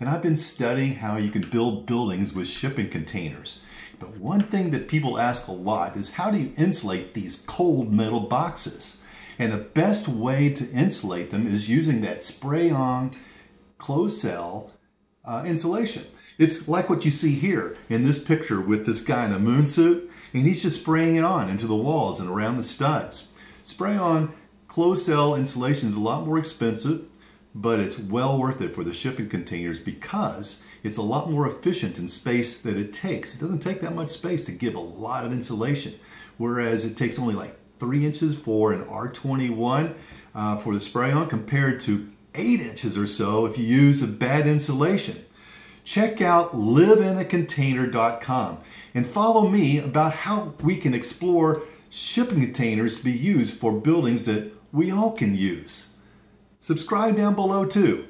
and I've been studying how you can build buildings with shipping containers. But one thing that people ask a lot is how do you insulate these cold metal boxes? And the best way to insulate them is using that spray-on closed cell uh, insulation. It's like what you see here in this picture with this guy in a moon suit, and he's just spraying it on into the walls and around the studs. Spray on closed cell insulation is a lot more expensive, but it's well worth it for the shipping containers because it's a lot more efficient in space that it takes. It doesn't take that much space to give a lot of insulation, whereas it takes only like three inches for an R21 uh, for the spray on compared to eight inches or so if you use a bad insulation. Check out liveinacontainer.com and follow me about how we can explore shipping containers to be used for buildings that we all can use. Subscribe down below too.